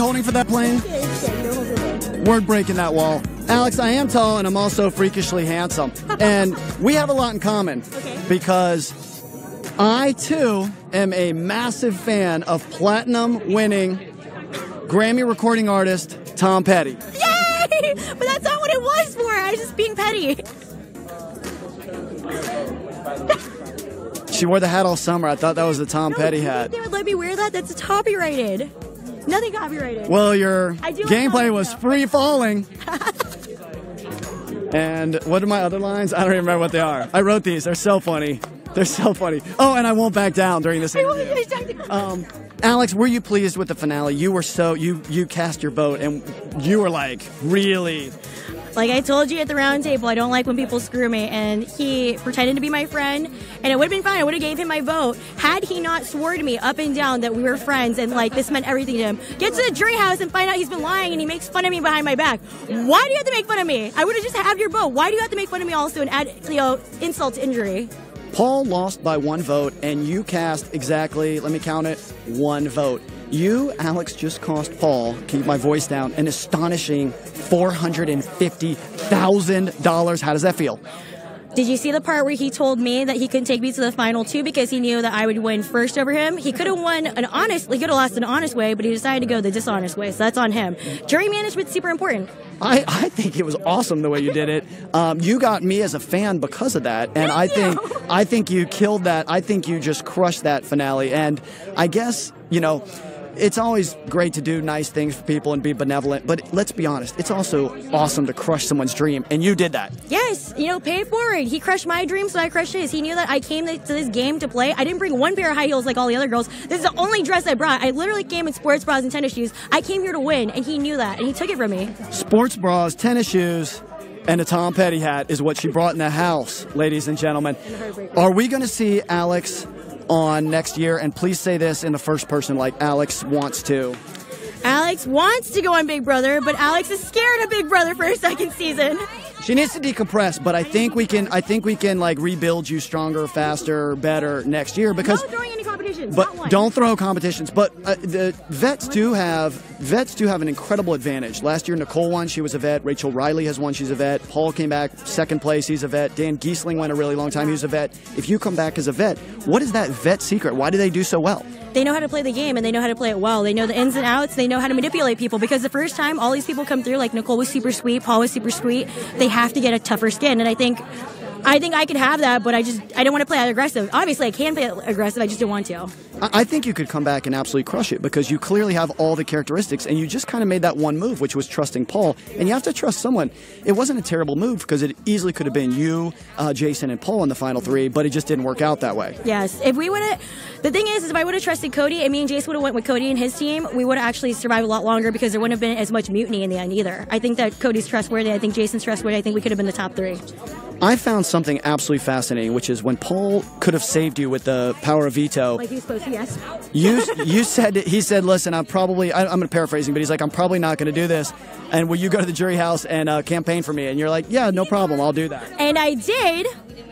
holding for that plane? Word breaking that wall. Alex, I am tall and I'm also freakishly handsome. And we have a lot in common because I too am a massive fan of platinum winning Grammy recording artist Tom Petty. Yay! But that's not what it was for. I was just being petty. She wore the hat all summer. I thought that was the Tom Petty hat. They would let me wear that. That's copyrighted. Nothing copyrighted. Well, your gameplay was free falling. and what are my other lines? I don't even remember what they are. I wrote these. They're so funny. They're so funny. Oh, and I won't back down during this interview. Um, Alex, were you pleased with the finale? You were so you you cast your vote and you were like really Like I told you at the round table, I don't like when people screw me. And he pretended to be my friend, and it would have been fine. I would have gave him my vote had he not swore to me up and down that we were friends and like this meant everything to him. Get to the jury house and find out he's been lying and he makes fun of me behind my back. Why do you have to make fun of me? I would have just had your vote. Why do you have to make fun of me also and add you know insult to injury? Paul lost by one vote, and you cast exactly, let me count it, one vote. You, Alex, just cost Paul, keep my voice down, an astonishing $450,000. How does that feel? Did you see the part where he told me that he couldn't take me to the final two because he knew that I would win first over him? He could have won an honest, he could have lost an honest way, but he decided to go the dishonest way. So that's on him. Jury management's super important. I, I think it was awesome the way you did it. Um, you got me as a fan because of that, and I think I think you killed that. I think you just crushed that finale, and I guess you know. It's always great to do nice things for people and be benevolent, but let's be honest, it's also awesome to crush someone's dream, and you did that. Yes, you know, pay for it forward. He crushed my dream, so I crushed his. He knew that I came to this game to play. I didn't bring one pair of high heels like all the other girls. This is the only dress I brought. I literally came in sports bras and tennis shoes. I came here to win, and he knew that, and he took it from me. Sports bras, tennis shoes, and a Tom Petty hat is what she brought in the house, ladies and gentlemen. Are we going to see Alex on next year? And please say this in the first person, like Alex wants to. Alex wants to go on Big Brother, but Alex is scared of Big Brother for a second season. She needs to decompress, but I think we can. I think we can like rebuild you stronger, faster, better next year because. No competitions. But don't throw competitions. But uh, the vets do have vets do have an incredible advantage. Last year, Nicole won; she was a vet. Rachel Reilly has won; she's a vet. Paul came back second place; he's a vet. Dan Gheesling went a really long time; he was a vet. If you come back as a vet, what is that vet secret? Why do they do so well? They know how to play the game and they know how to play it well. They know the ins and outs. They know how to manipulate people because the first time all these people come through, like Nicole was super sweet, Paul was super sweet, they have to get a tougher skin. And I think, I think I could have that, but I just, I don't want to play aggressive. Obviously, I can play aggressive. I just don't want to. I think you could come back and absolutely crush it because you clearly have all the characteristics and you just kind of made that one move, which was trusting Paul. And you have to trust someone. It wasn't a terrible move because it easily could have been you, uh, Jason, and Paul in the final three, but it just didn't work out that way. Yes. If we would have, the thing is, is if I would have trusted Cody and me and Jace would have went with Cody and his team, we would have actually survived a lot longer because there wouldn't have been as much mutiny in the end either. I think that Cody's trustworthy. I think Jason's trustworthy. I think we could have been the top three. I found something absolutely fascinating, which is when Paul could have saved you with the power of veto. Like he was supposed to, yes. You you said he said, "Listen, I'm probably I, I'm going to paraphrasing, but he's like, I'm probably not going to do this. And will you go to the jury house and uh, campaign for me?" And you're like, "Yeah, no problem, I'll do that." And I did.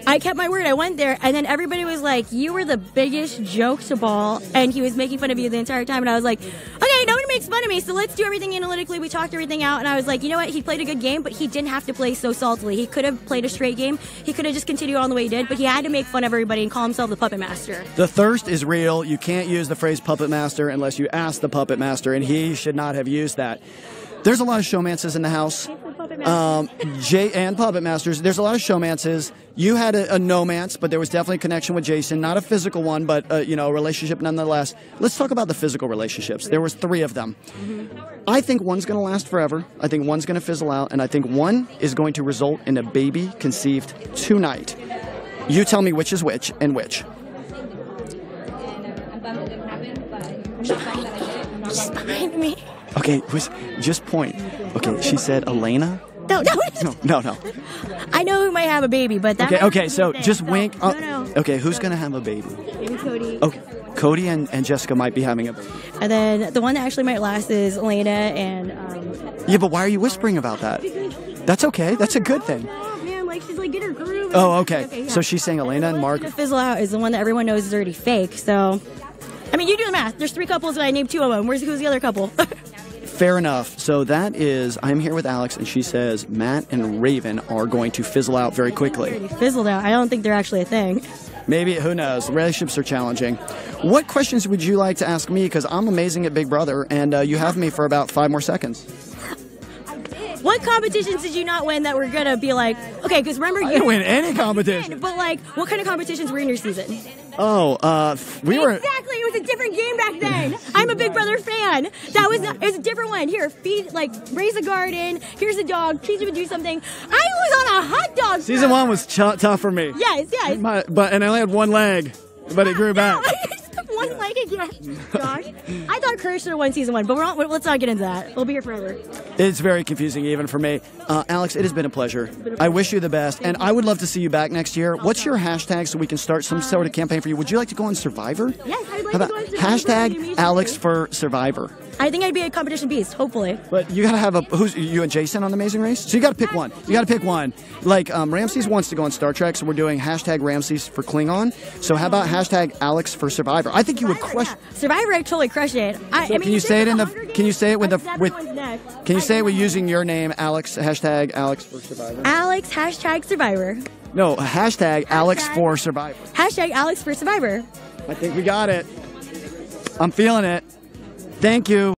I kept my word. I went there, and then everybody was like, "You were the biggest joke to Paul," and he was making fun of you the entire time. And I was like, "Okay, nobody makes fun of me, so let's do everything analytically." We talked everything out, and I was like, "You know what? He played a good game, but he didn't have to play so saltily. He could have played a straight game. He could have just continued on the way he did, but he had to make fun of everybody and call himself the puppet master." The thirst is real. You can't use the phrase puppet master unless you ask the puppet master, and he should not have used that. There's a lot of showmances in the house. Um, Jay and puppet masters. There's a lot of showmances. You had a, a nomance, but there was definitely a connection with Jason. Not a physical one, but uh, you know, a relationship nonetheless. Let's talk about the physical relationships. There was three of them. I think one's going to last forever. I think one's going to fizzle out, and I think one is going to result in a baby conceived tonight. You tell me which is which and which. Just behind me. Okay, was just point. Okay, she said Elena. No, no, No, no, no. I know who might have a baby, but that Okay, okay. So just wink. Oh, No, no. Okay, who's gonna have a baby? Maybe Cody. Okay, Cody and, and Jessica might be having a baby. And then the one that actually might last is Elena and. Um, Yeah, but why are you whispering about that? That's okay. That's a good thing. oh man, like she's like get her groove. Oh, okay. So she's saying Elena and Mark. The fizzle out is the one that everyone knows is already fake. So, I mean, you do the math. There's three couples, and I named two of them. Where's who's the other couple? Fair enough. So that is, I'm here with Alex, and she says Matt and Raven are going to fizzle out very quickly. Fizzled out. I don't think they're actually a thing. Maybe, who knows? Relationships are challenging. What questions would you like to ask me? Because I'm amazing at Big Brother, and uh, you have me for about five more seconds. What competitions did you not win that were gonna be like okay? Because remember I you didn't win any competition. but like what kind of competitions were in your season? Oh, uh, we were. exactly. It was a different game back then. I'm a Big Brother fan. That was it was a different one. Here, feed like raise a garden. Here's a dog. Teach him to do something. I was on a hot dog. Season one was ch- tough for me. Yes, yes. My, but and I only had one leg, but it grew back. again. Gosh, I thought have won season one, but we're not, let's not get into that. We'll be here forever. It's very confusing even for me. Uh, Alex, it has been a pleasure. I wish you the best, and I would love to see you back next year. What's your hashtag so we can start some sort of campaign for you? Would you like to go on Survivor? Yes, I'd like How to go on Survivor. Hashtag. Alex for Survivor? I think I'd be a competition beast. Hopefully. But you gotta have a who's you and Jason on the Amazing Race? So you gotta pick one. You gotta pick one. Like um, Ramses wants to go on Star Trek, so we're doing hashtag Ramses for Klingon. So how about hashtag Alex for Survivor? I think you would crush. Survivor, I totally crushed it. I, I mean, can you say it in the? Can you say it with the with? next. Can you say it with using your name, Alex? Hashtag Alex for Survivor. Alex hashtag Survivor? No, hashtag Alex for Survivor. Hashtag Alex for Survivor. I think we got it. I'm feeling it. Thank you.